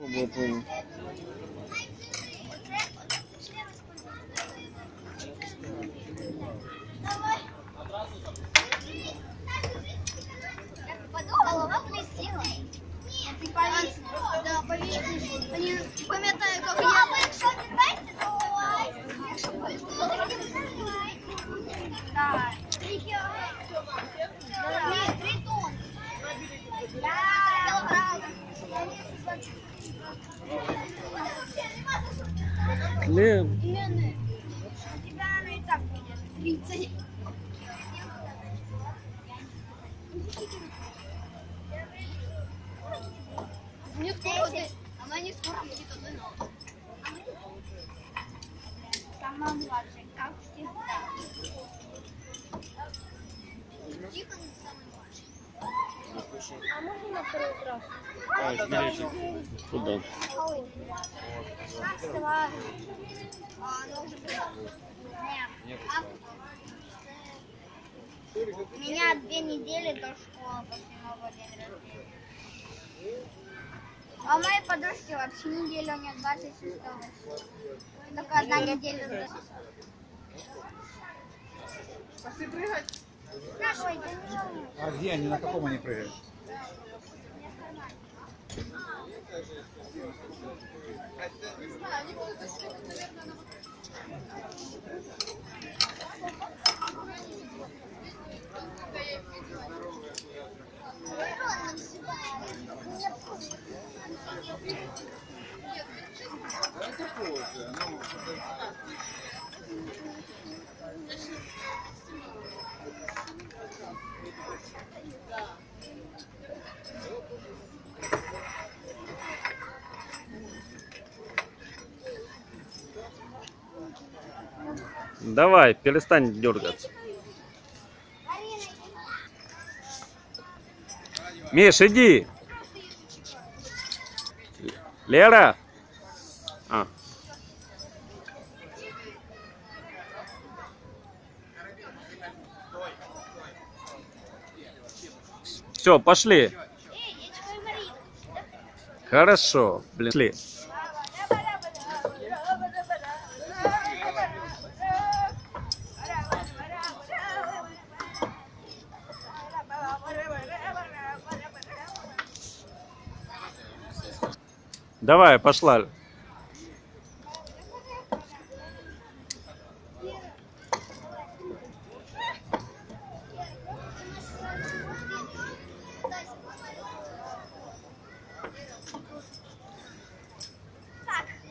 Вот он. Голова блестела. Ты повис. Да, повис. Они пам'ятаю, как я... Якщо відбувається, то... Якщо Так. Три кілограми. Ні, три тонни. Кілограми. Хлеб. У тебя она и так будет. 30. Мне скоро. Она не скоро будет один. Самая младшая, как всегда. Тихо, самый младший. А можно на второй раз? А, смотрите. Куда? А, она уже была. Нет. А, У меня две недели до школы после моего дня рождения. А моей подружки вообще неделя, у нее 26 Только одна неделя. до- Пошли прыгать. А где они, на каком они прыгают? Это позже. Ну, Давай, перестань дергаться. Миш, иди. Лера. А. Все, пошли. Хорошо, блин. Давай, пошла.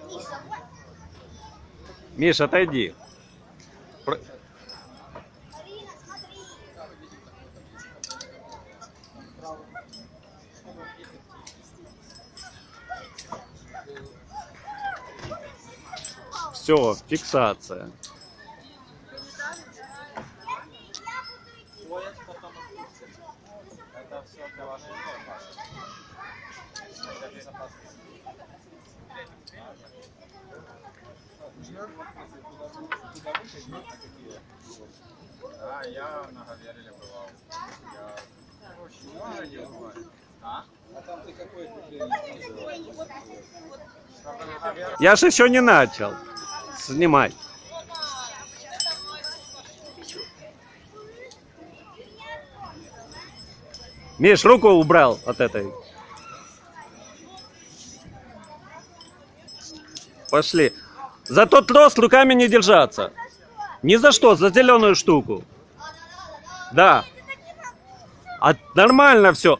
Миша. Миш, отойди. Все, фиксация. Я на Я же еще не начал снимать. Миш, руку убрал от этой. Пошли. За тот трос руками не держаться. Ни за что, за зеленую штуку. Да. А нормально. Все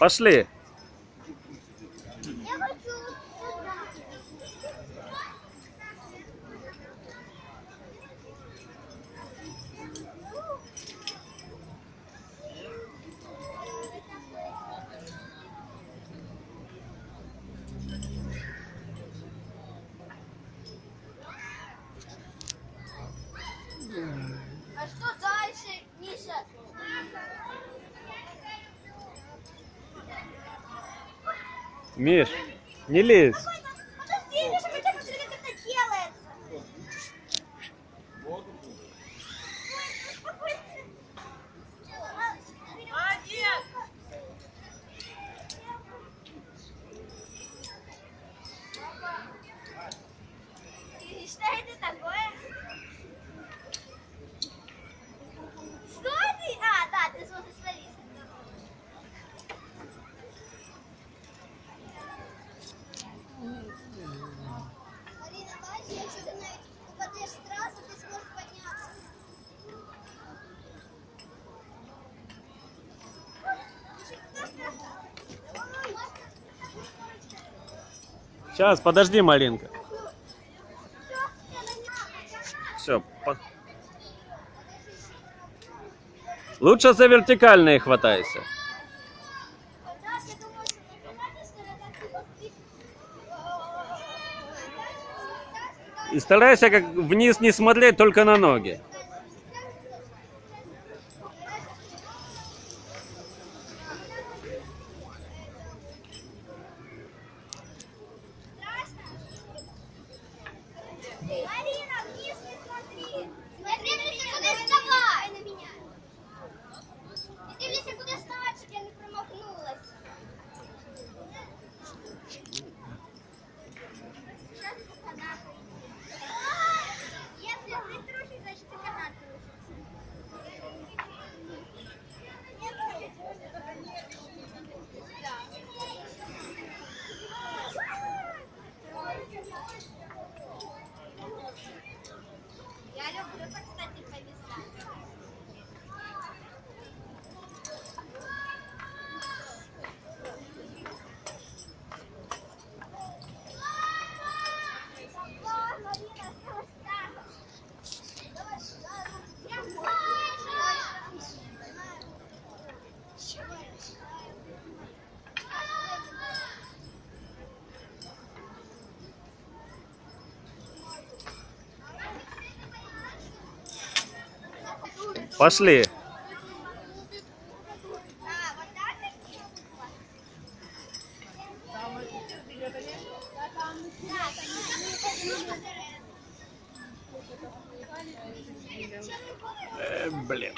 Пошли. Я хочу сюда. А что дальше, Миша? Миш, не лезь. Подожди, Миша, хотя бы посмотри, как это делается. Молодец! И что это такое? Что ты? А, да, ты смотришь на лист. Марина, дальше, если ты на упадешь сразу, ты сможешь подняться. Сейчас, подожди, Малинка. Все. Лучше за вертикальные хватайся. И старайся как вниз не смотреть, только на ноги. Марина, вниз не смотри. Смотри, Лиса, куда вставай на меня. И ты, Лиса, куда вставать, чтобы я не промахнулась. Сейчас по канату. Если ты трусишь, значит ты канат Я люблю, так, кстати, повисать. Пошли. А, вот так вот? Э, блин.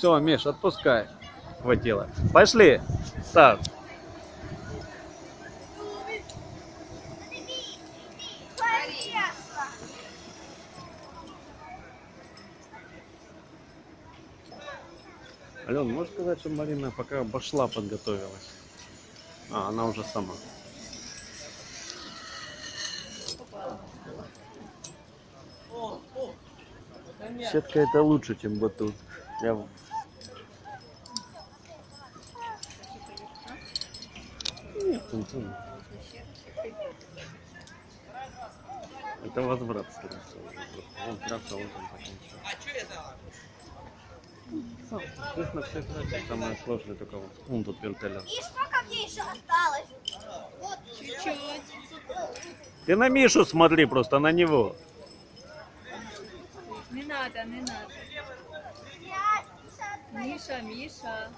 Все, Миш, отпускай. Хватило. Пошли. Старт. Ален, можешь сказать, что Марина пока обошла, подготовилась? А, она уже сама. Сетка это лучше, чем батут. Я... ну. Это возврат, скорее всего. Он трасса, он там закончил. Сам, здесь на всех трассах самое сложное только вот. Вон тут вертолет. И сколько мне еще осталось? Вот. Чуть-чуть. Ты на Мишу смотри просто, на него. Не надо, не надо. Миша, Миша.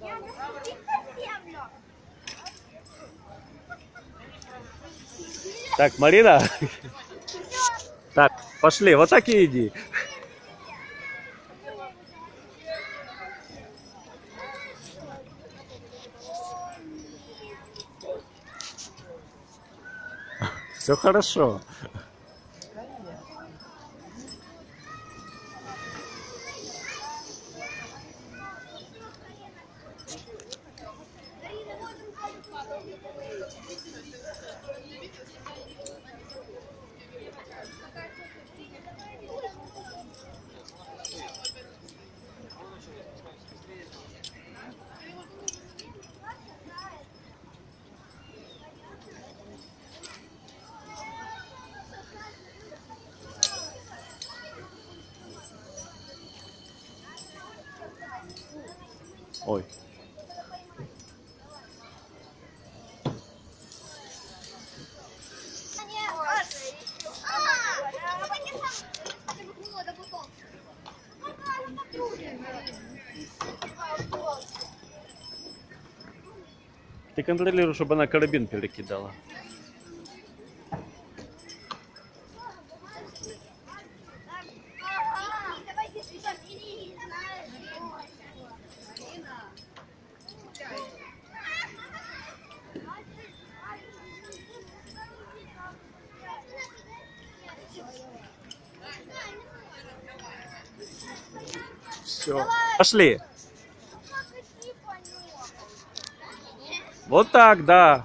Я наступить на Так, Марина. Так, пошли, вот так и иди. Все хорошо. Ты контролируй, чтобы она карабин перекидала. Все. Пошли. Вот так, да.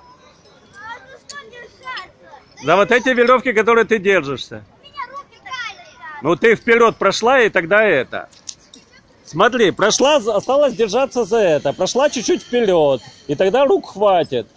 За вот эти веревки, которые ты держишься. Ну ты вперед прошла и тогда это. Смотри, прошла, осталось держаться за это. Прошла чуть-чуть вперед. И тогда рук хватит.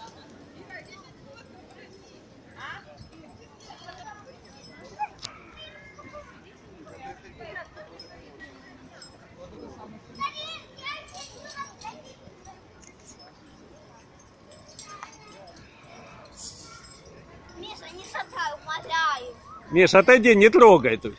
Миша, не шатай, умоляю. Миш, отойди, не трогай тут.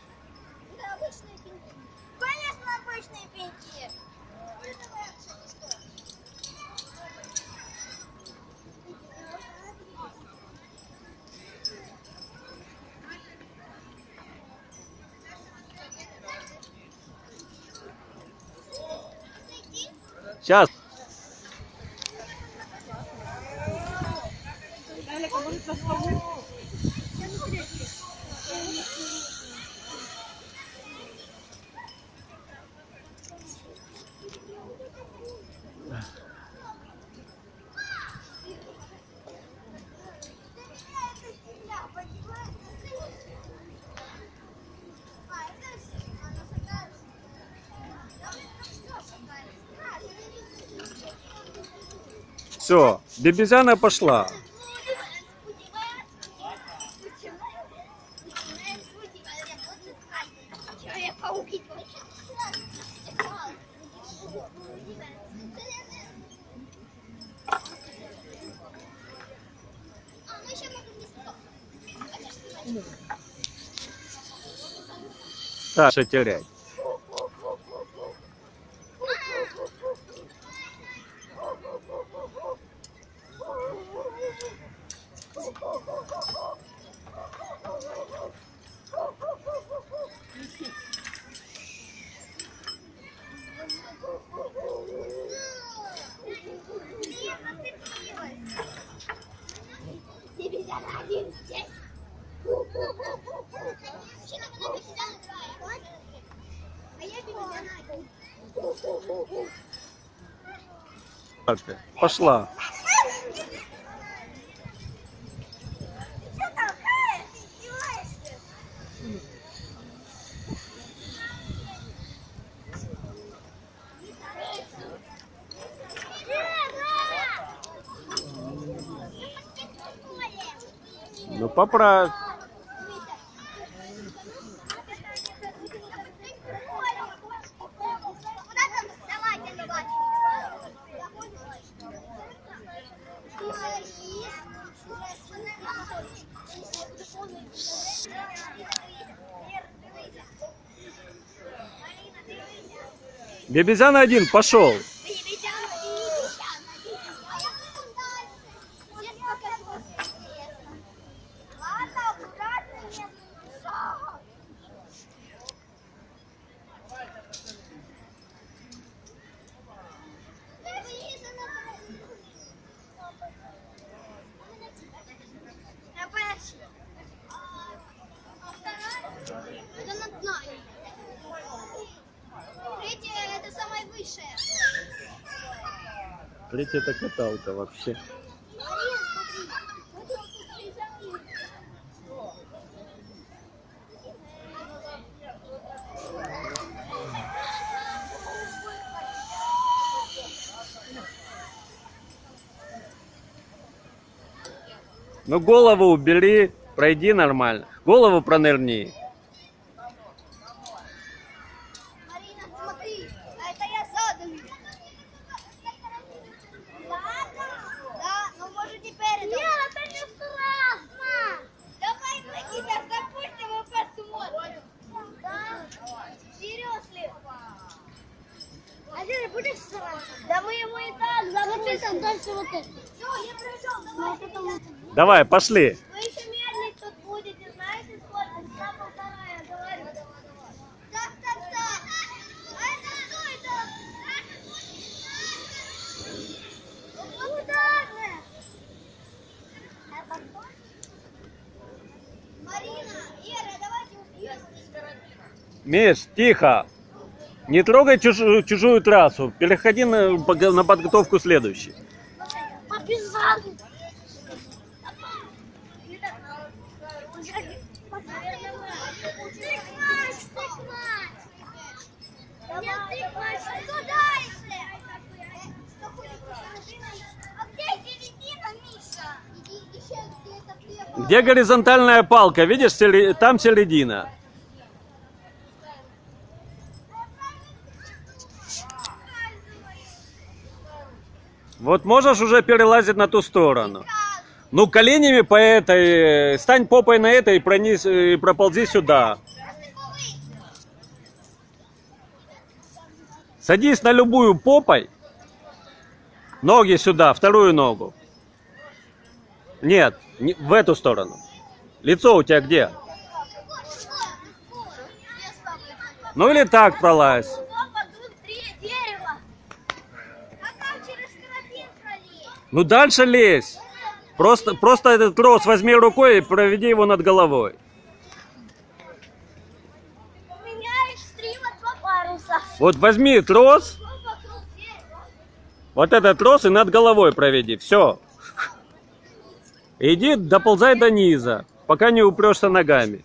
Все, бебезяна пошла. Саша терять. Ты обезьяна один здесь. Вообще, как она обезьяна другая? А я обезьяна один. Пошла. Поправь. Бебезяна один пошел. Блять, это каталка вообще. Ну голову убери, пройди нормально. Голову пронырни. Ты будешь страшно? Да мы ему и так запустим. дальше вот это. Все, я пришел, давай. Давай, пошли. Вы еще медлить тут будете, знаете сколько? Часа полтора, я говорю. Так, так, так. А это что это? Куда же? Это кто? Марина, Ира, давайте успеем. Миш, тихо. Не трогай чужую, чужую трассу. Переходи на, на подготовку следующей. Где горизонтальная палка? Видишь, там середина. Вот можешь уже перелазить на ту сторону. Ну, коленями по этой, стань попой на этой и прониз, и проползи сюда. Садись на любую попой. Ноги сюда, вторую ногу. Нет, не- в эту сторону. Лицо у тебя где? Ну или так пролазь. Ну дальше лезь. Просто, просто этот трос возьми рукой и проведи его над головой. Вот возьми трос, вот этот трос и над головой проведи. Все. Иди, доползай до низа, пока не упрешься ногами.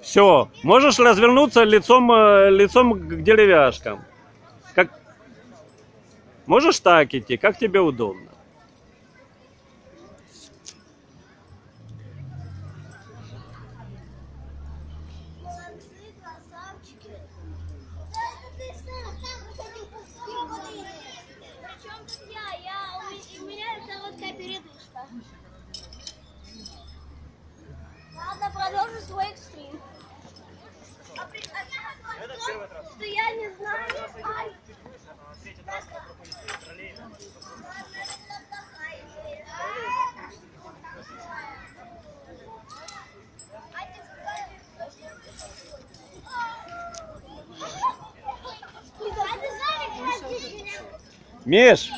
Все. Можешь развернуться лицом, э, лицом к деревяшкам. Можешь так идти, как тебе удобно. Молодцы, красавчики. Да, это ты сам, сам выходил по стрелке. Причем тут я, я, у ме- у меня короткая передышка. Ладно, продолжу свой экстрим. А при- а я говорю, что, что я не знаю. Ай. А ты знаешь, как меня Миш,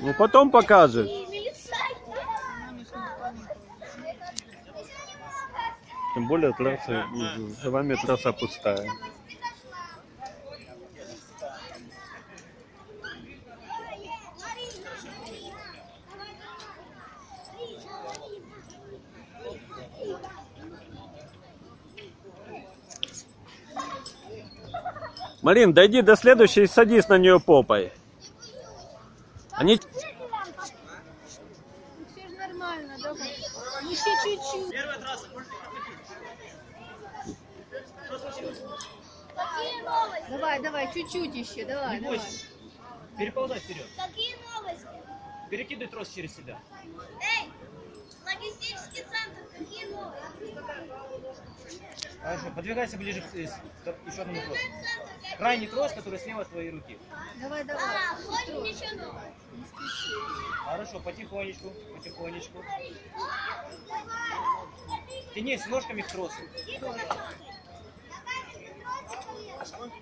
ну потом покажешь. Тем более трасса, за вами трасса пустая. Марин, дойди до следующей и садись на нее попой. Они... Все же нормально, давай. Еще чуть-чуть. Какие новости? Давай, давай, чуть-чуть еще, давай, Не давай. Переползай вперед. Какие новости? Перекидывай трос через себя. Эй, логистический центр, какие новости? Хорошо, подвигайся ближе к еще одному тросу. Крайний трос, который слева от твоей руки. Давай, давай. А? Хорошо, потихонечку, потихонечку. Тянись ножками к тросу.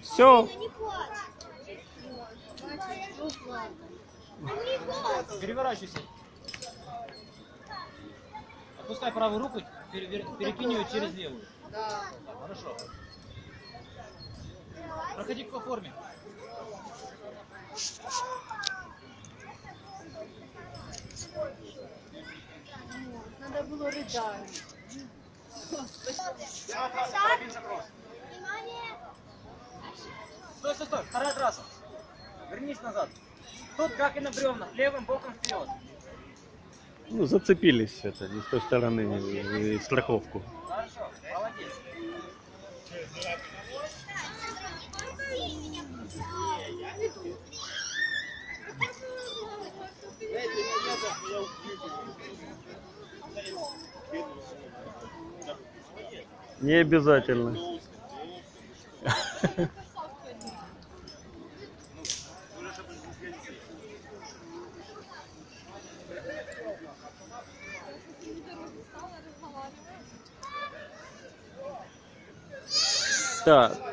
Все. Переворачивайся. Опускай правую руку, перекинь ее через левую. Да. Хорошо. Проходи по форме. Надо было рыдать. Внимание. Стой, стой, стой. Вторая трасса. Вернись назад. Тут как и на бревнах, левым боком вперед. Ну, зацепились это, не с той стороны, страховку. Хорошо, молодец. Не обязательно. Так.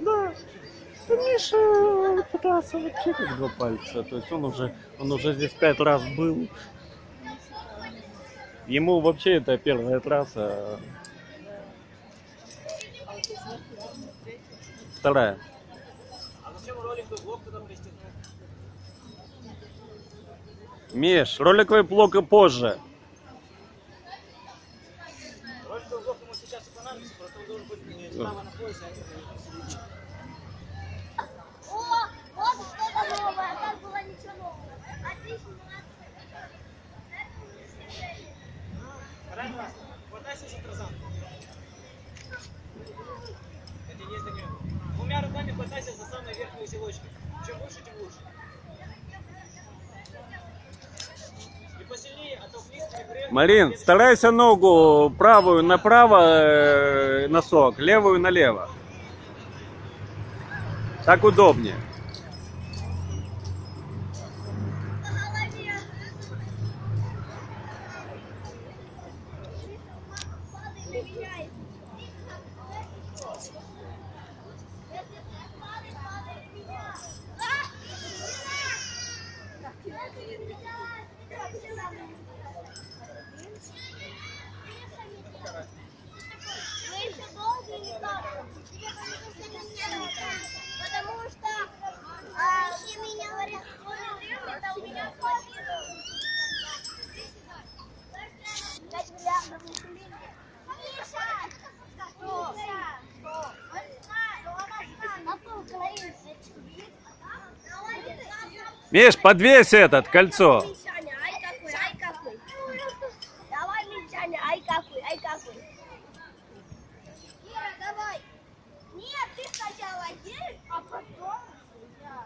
Да. Миша пытался вообще как два пальца. То есть он уже, он уже здесь пять раз был. Ему вообще это первая трасса. Вторая. Миш, роликовый блок и позже. Двумя руками хватайся за самые верхние узелочки. Чем выше, тем лучше. И посильнее, а то вниз перегрев. Марин, старайся ногу правую направо э, носок, левую налево. Так удобнее. Мы Миш, подвесь этот, кольцо. Мишаня, ай какой, ай какой. Давай, Мишаня, ай какой, ай какой. Ира, давай. Нет, ты сначала едешь, а потом... Да.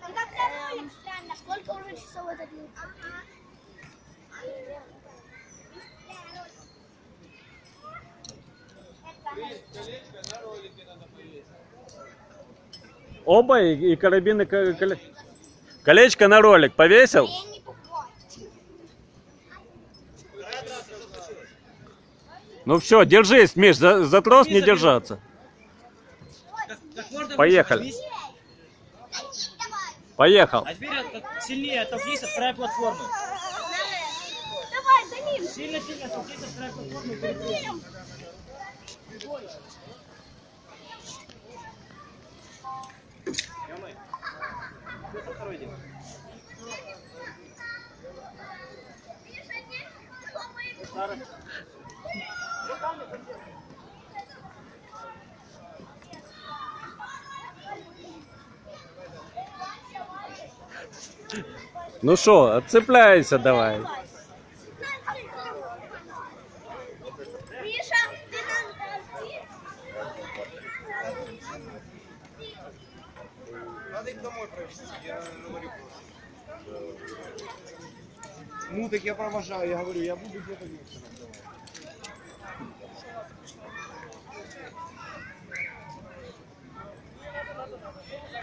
Ну, как-то ролик странно. Сколько уже часов этот длится? Оба и, и карабины, ко- коле- колечко на ролик повесил? Ну все, держись, Миш, за, за трос не держаться. Поехали. Поехал. А теперь сильнее оттолкнись от края платформы. Давай, за ним. Сильно-сильно оттолкнись от края платформы. Ну что, отцепляйся давай. Миша, ты нам Их домой провести, я говорю Ну так я провожаю, я говорю, я буду где-то вечером.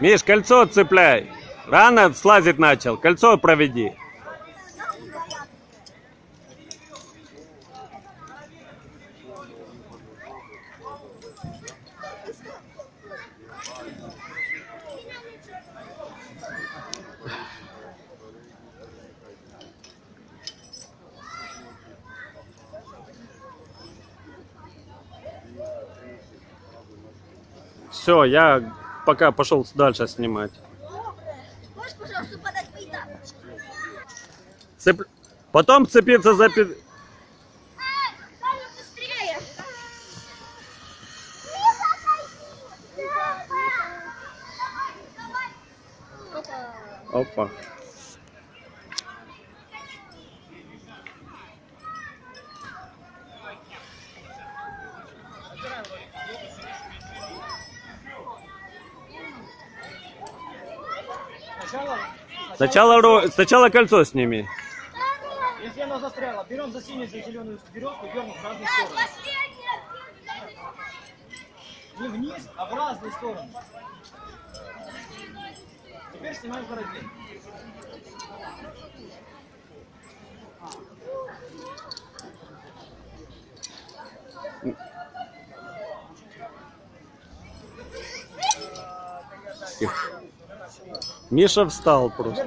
Миш, кольцо цепляй. Рано слазить начал. Кольцо проведи. Все, я пока пошел дальше снимать. Добре. Можешь, пожалуйста, подать мои тапочки? Цеп- Потом цепиться за... быстрее! Опа. Сначала, ро- Сначала кольцо сними. если она застряла, берем за синюю, за зеленую веревку, дернем в разные стороны. Не вниз, а в разные стороны. Теперь снимаем карабин. Миша встал просто.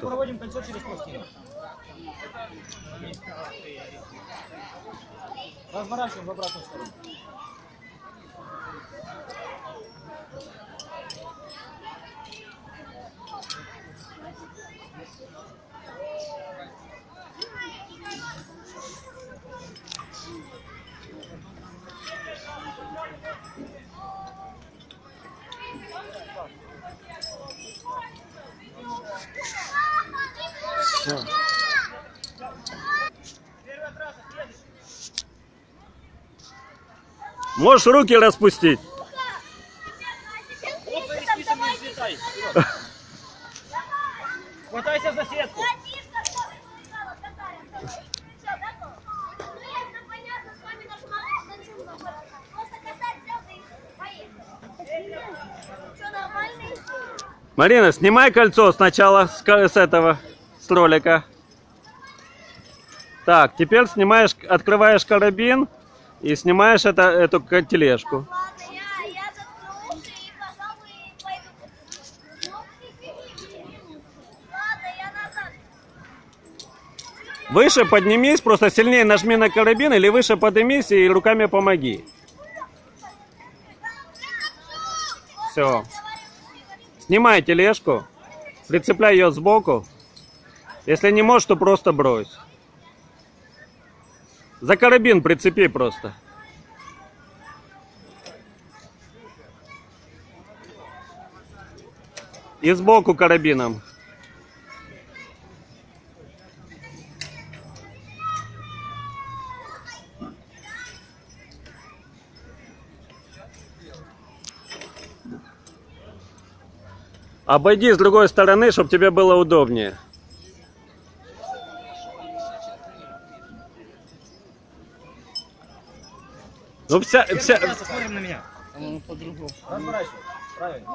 Разворачиваем в обратную сторону. Можешь руки распустить. Хватайся за сетку. Марина, снимай кольцо сначала с, с этого, с ролика. Так, теперь снимаешь, открываешь карабин и снимаешь это, эту тележку. Выше поднимись, просто сильнее нажми на карабин или выше поднимись и руками помоги. Все. Снимай тележку, прицепляй ее сбоку. Если не можешь, то просто брось. За карабин прицепи просто. И сбоку карабином. Обойди с другой стороны, чтобы тебе было удобнее. Ну вся, вся... Смотрим на меня. Разворачивай. Правильно.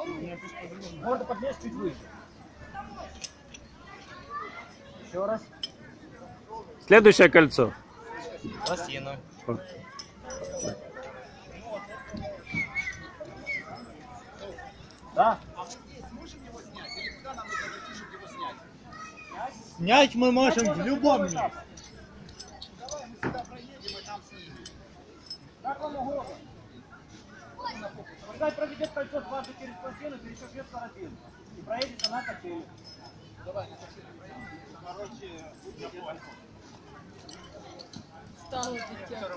Можно поднять чуть выше. Еще раз. Следующее кольцо. Пластину. Да. Снять мы можем в любом месте. Как вам угодно. Пускай проведет кольцо дважды через пластину, перешагнет карабин. И проедется на качели. Стало дитя.